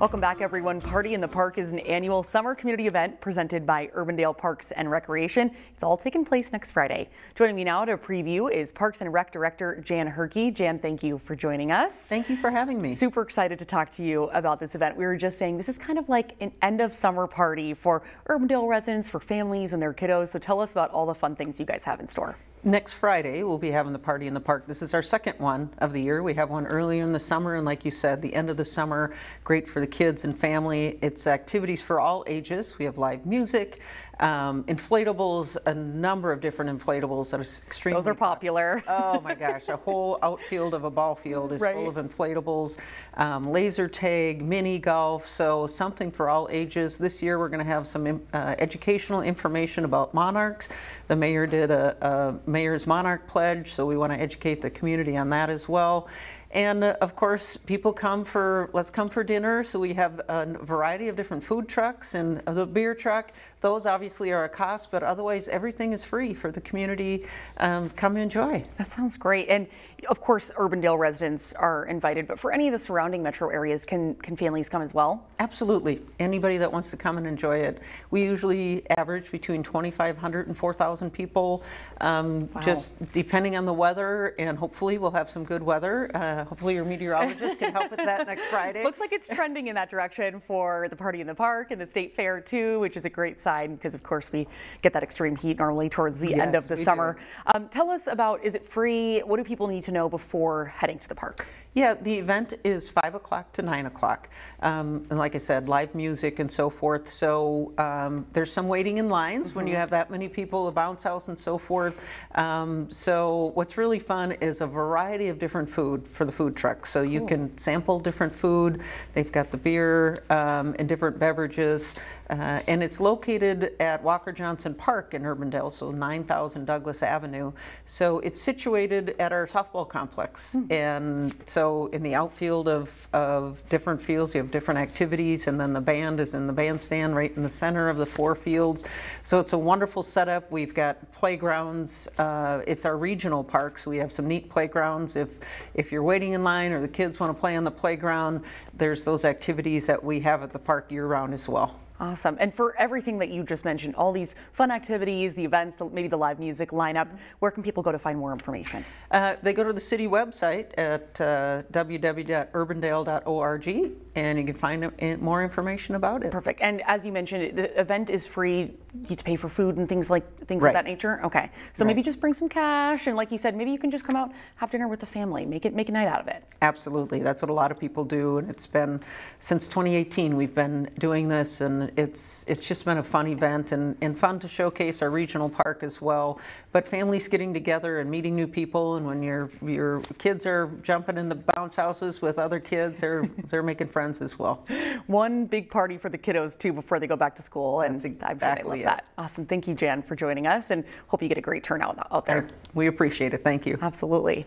Welcome back, everyone. Party in the Park is an annual summer community event presented by Urbandale Parks and Recreation. It's all taking place next Friday. Joining me now to preview is Parks and Rec Director Jan Herke. Jan, thank you for joining us. Thank you for having me. Super excited to talk to you about this event. We were just saying this is kind of like an end of summer party for Urbandale residents, for families and their kiddos. So tell us about all the fun things you guys have in store. Next Friday, we'll be having the party in the park. This is our second one of the year. We have one earlier in the summer, and like you said, the end of the summer, great for the kids and family. It's activities for all ages. We have live music, um, inflatables, a number of different inflatables that are extremely. Those are popular. oh my gosh, a whole outfield of a ball field is right. full of inflatables, um, laser tag, mini golf, so something for all ages. This year we're going to have some uh, educational information about monarchs. The mayor did a, a Mayor's Monarch Pledge, so we want to educate the community on that as well. And uh, of course, people come for, let's come for dinner. So we have a variety of different food trucks and the beer truck. Those obviously are a cost, but otherwise everything is free for the community. Um, come enjoy. That sounds great. And of course, Urbandale residents are invited, but for any of the surrounding metro areas, can, can families come as well? Absolutely. Anybody that wants to come and enjoy it. We usually average between 2,500 and 4,000 people, um, wow. just depending on the weather, and hopefully we'll have some good weather. Uh, hopefully your meteorologist can help with that next Friday. Looks like it's trending in that direction for the party in the park and the state fair too, which is a great sign because of course we get that extreme heat normally towards the yes, end of the summer. Um, tell us about, is it free? What do people need to know before heading to the park? Yeah, the event is 5 o'clock to 9 o'clock. Um, and like I said, live music and so forth. So um, there's some waiting in lines mm -hmm. when you mm-hmm. have that many people, a bounce house and so forth. Um, so what's really fun is a variety of different food for the food truck. So you can sample different food. They've got the beer um, and different beverages. Uh, and it's located at Walker Johnston Park in Urbandale, so 9000 Douglas Avenue. So it's situated at our softball complex. Mm -hmm. And so so in the outfield of, of different fields, you have different activities, and then the band is in the bandstand right in the center of the four fields. So it's a wonderful setup. We've got playgrounds. Uh, it's our regional park, so we have some neat playgrounds. If, if you're waiting in line or the kids want to play on the playground, there's those activities that we have at the park year-round as well. Awesome. And for everything that you just mentioned, all these fun activities, the events, the, maybe the live music lineup, where can people go to find more information? Uh, they go to the city website at uh, www.urbandale.org and you can find more information about it. Perfect. And as you mentioned, the event is free. You have to pay for food and things like things right. of that nature. Okay. So right. maybe just bring some cash and like you said, maybe you can just come out, have dinner with the family, make it make a night out of it. Absolutely. That's what a lot of people do and it's been since 2018 we've been doing this and it's it's just been a fun event and, and fun to showcase our regional park as well. But families getting together and meeting new people, and when your your kids are jumping in the bounce houses with other kids, they're they're making friends as well. One big party for the kiddos too before they go back to school, and That's exactly I'm sure they love it. that. Awesome, thank you, Jan, for joining us, and hope you get a great turnout out there. We appreciate it. Thank you. Absolutely.